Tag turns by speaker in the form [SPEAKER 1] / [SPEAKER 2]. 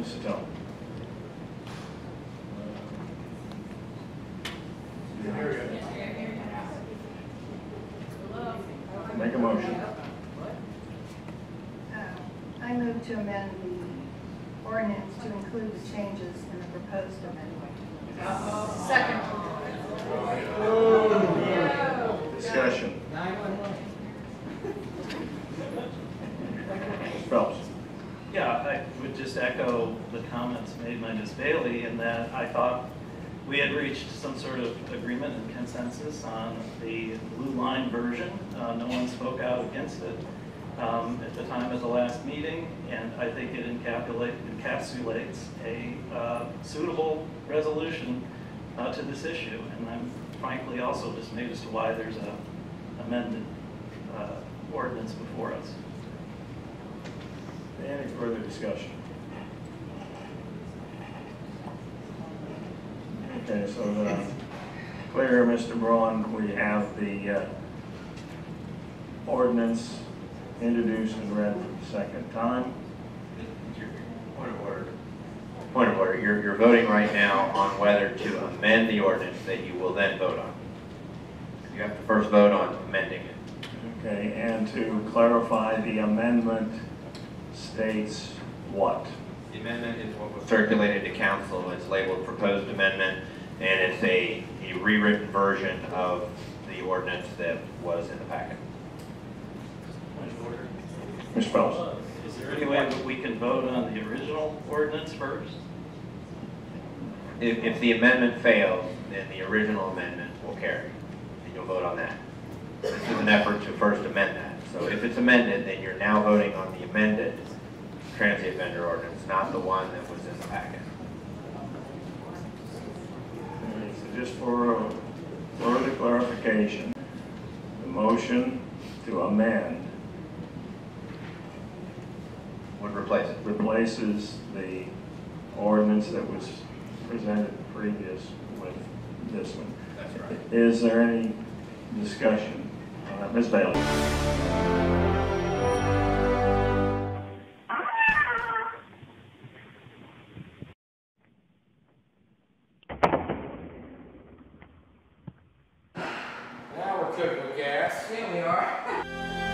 [SPEAKER 1] Mr. Tillman. Make a motion.
[SPEAKER 2] Uh, I move to amend the ordinance to include the changes in the proposed amendment.
[SPEAKER 3] Second.
[SPEAKER 1] Discussion. Mr. Phelps.
[SPEAKER 4] Yeah, I would just echo the comments made by Ms. Bailey in that I thought we had reached some sort of agreement and consensus on the blue line version. Uh, No one spoke out against it um, at the time of the last meeting, and I think it encapsulates a uh, suitable resolution uh, to this issue. And I'm frankly also dismayed as to why there's a amended uh, ordinance before us.
[SPEAKER 1] Any further discussion? Okay, so to clear, Mr. Braun, we have the uh, ordinance introduced and read for the second time.
[SPEAKER 5] Point of order. Point of order, you're, you're voting right now on whether to amend the ordinance that you will then vote on. You have to first vote on amending it.
[SPEAKER 1] Okay, and to clarify, the amendment states what?
[SPEAKER 5] The amendment is what was circulated to council, it's labeled proposed amendment, and it's a, a rewritten version of the ordinance that was in the packet.
[SPEAKER 1] Mr. Phelps?
[SPEAKER 4] Is there any way that we can vote on the original ordinance first?
[SPEAKER 5] If, if the amendment fails, then the original amendment will carry, and you'll vote on that. This is an effort to first amend that. So if it's amended, then you're now voting on the amended transient vendor ordinance, not the one that was in the packet.
[SPEAKER 1] So just for uh, further clarification, the motion to amend
[SPEAKER 5] Would replace it.
[SPEAKER 1] replaces the ordinance that was presented previous with this one.
[SPEAKER 5] That's right.
[SPEAKER 1] Is there any discussion? Ms. Bailey?
[SPEAKER 6] Now we're cooking with gas.
[SPEAKER 3] Yeah, we are.